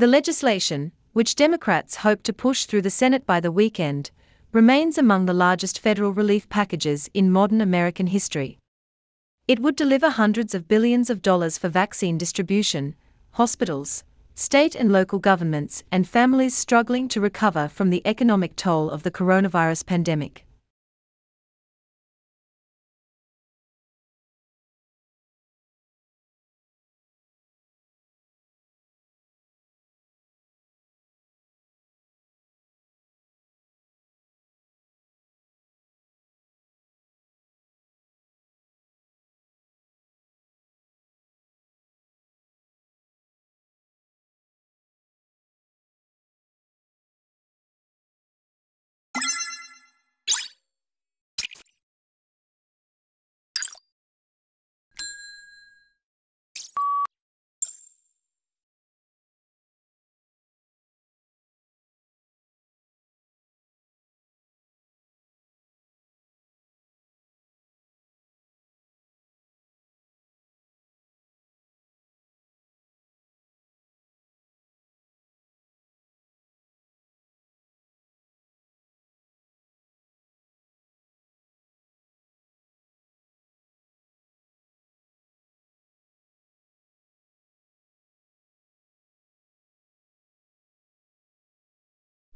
The legislation, which Democrats hope to push through the Senate by the weekend, remains among the largest federal relief packages in modern American history. It would deliver hundreds of billions of dollars for vaccine distribution, hospitals, state and local governments, and families struggling to recover from the economic toll of the coronavirus pandemic.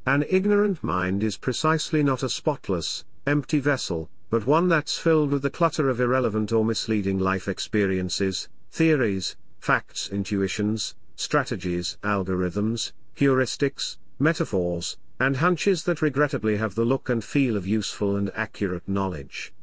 An ignorant mind is precisely not a spotless, empty vessel, but one that's filled with the clutter of irrelevant or misleading life experiences, theories, facts, intuitions, strategies, algorithms, heuristics, metaphors, and hunches that regrettably have the look and feel of useful and accurate knowledge.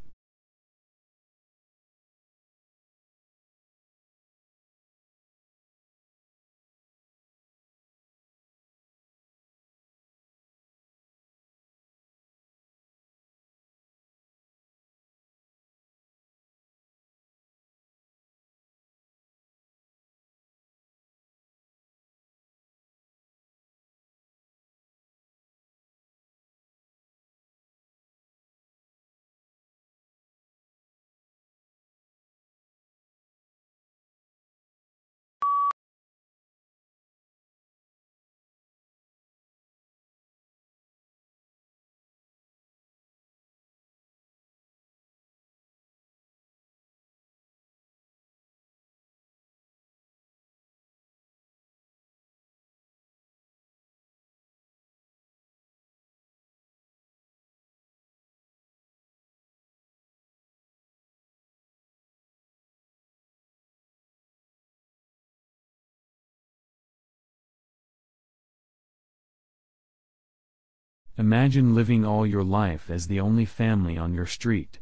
Imagine living all your life as the only family on your street.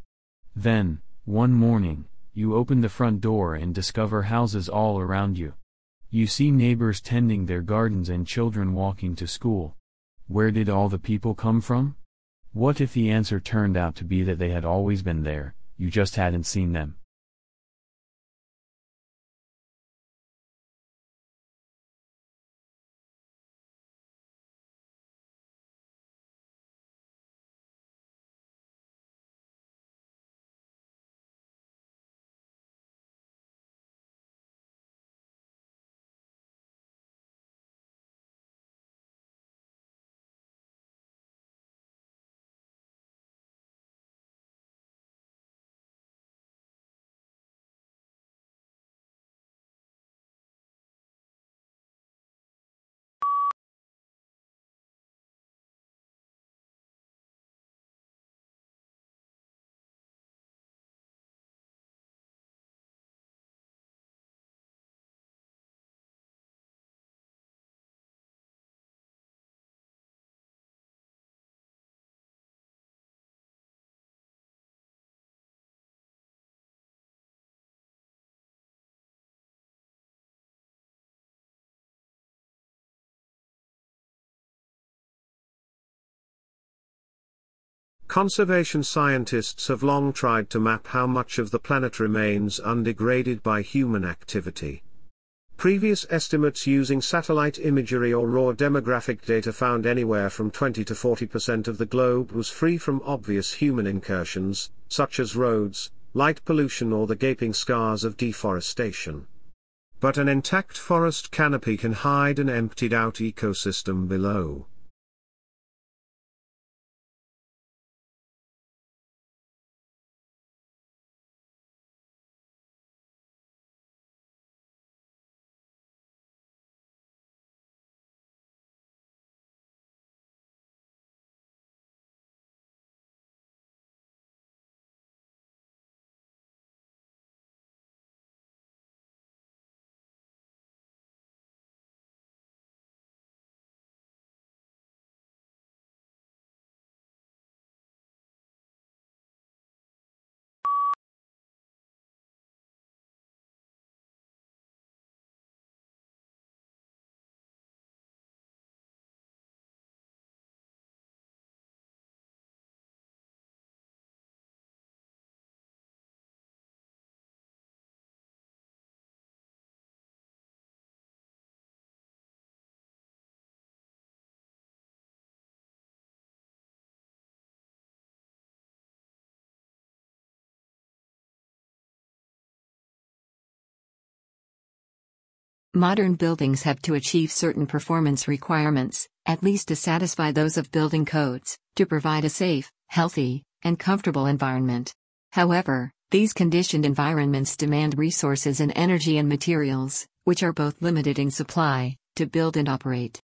Then, one morning, you open the front door and discover houses all around you. You see neighbors tending their gardens and children walking to school. Where did all the people come from? What if the answer turned out to be that they had always been there, you just hadn't seen them? Conservation scientists have long tried to map how much of the planet remains undegraded by human activity. Previous estimates using satellite imagery or raw demographic data found anywhere from 20 to 40% of the globe was free from obvious human incursions, such as roads, light pollution or the gaping scars of deforestation. but an intact forest canopy can hide an emptied out ecosystem below. Modern buildings have to achieve certain performance requirements, at least to satisfy those of building codes, to provide a safe, healthy, and comfortable environment. However, these conditioned environments demand resources in energy and materials, which are both limited in supply, to build and operate.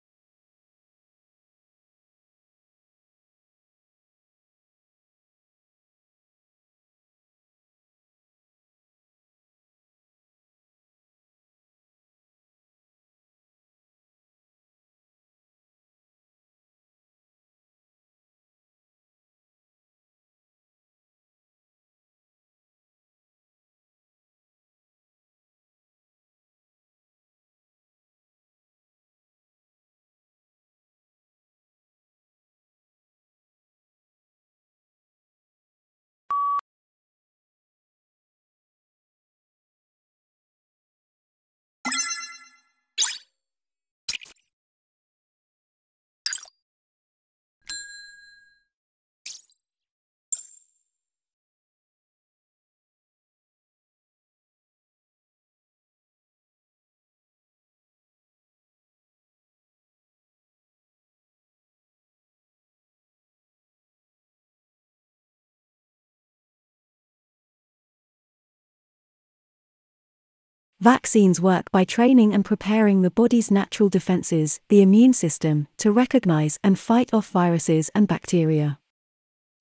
Vaccines work by training and preparing the body's natural defenses, the immune system, to recognize and fight off viruses and bacteria.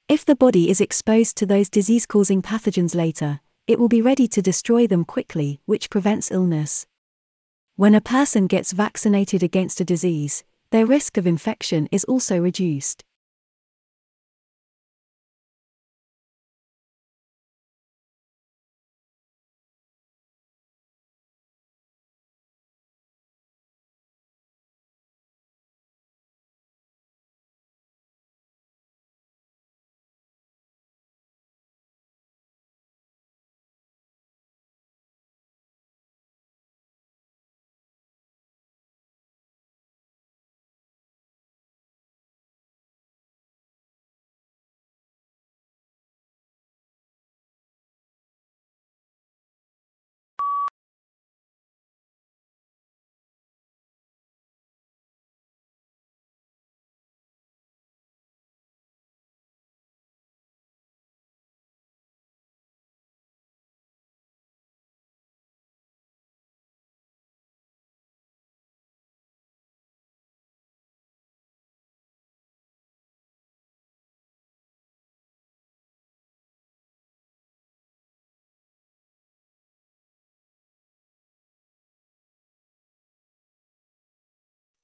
If the body is exposed to those disease causing pathogens later, it will be ready to destroy them quickly, which prevents illness. When a person gets vaccinated against a disease, their risk of infection is also reduced.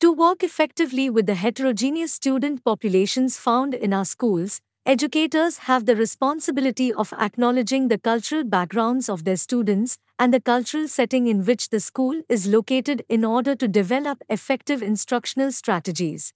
To work effectively with the heterogeneous student populations found in our schools, educators have the responsibility of acknowledging the cultural backgrounds of their students and the cultural setting in which the school is located in order to develop effective instructional strategies.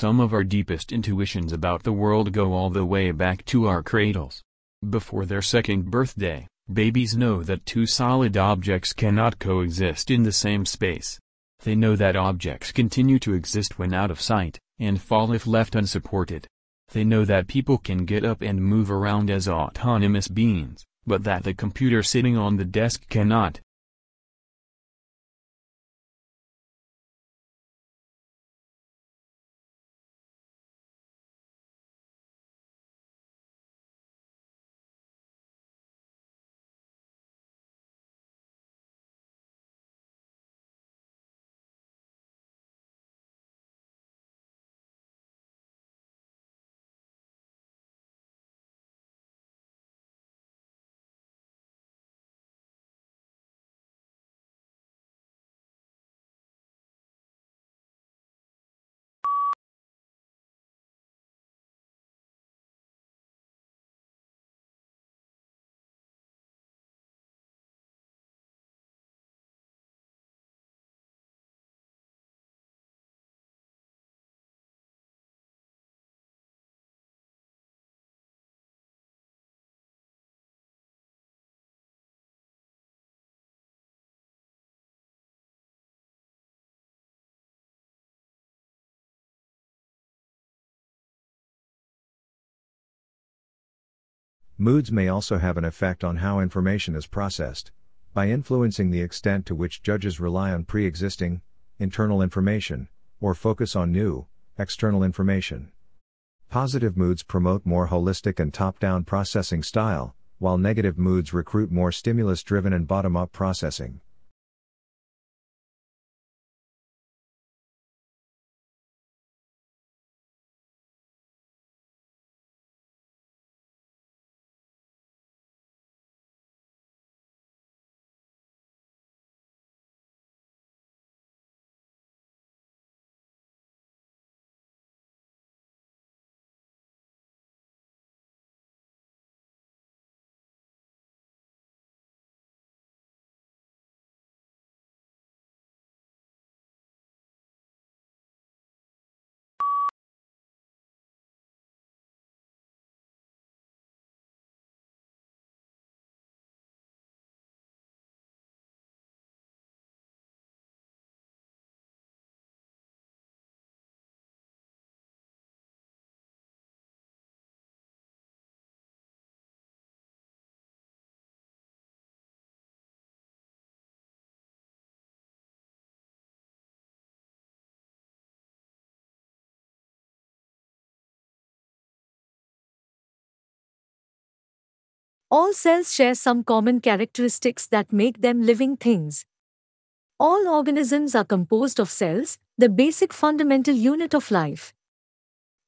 Some of our deepest intuitions about the world go all the way back to our cradles. Before their second birthday, babies know that two solid objects cannot coexist in the same space. They know that objects continue to exist when out of sight, and fall if left unsupported. They know that people can get up and move around as autonomous beings, but that the computer sitting on the desk cannot. Moods may also have an effect on how information is processed, by influencing the extent to which judges rely on pre existing, internal information, or focus on new, external information. Positive moods promote more holistic and top down processing style, while negative moods recruit more stimulus driven and bottom up processing. All cells share some common characteristics that make them living things. All organisms are composed of cells, the basic fundamental unit of life.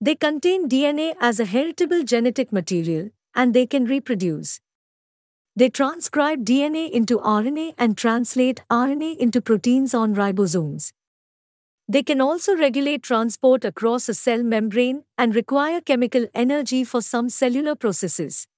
They contain DNA as a heritable genetic material, and they can reproduce. They transcribe DNA into RNA and translate RNA into proteins on ribosomes. They can also regulate transport across a cell membrane and require chemical energy for some cellular processes.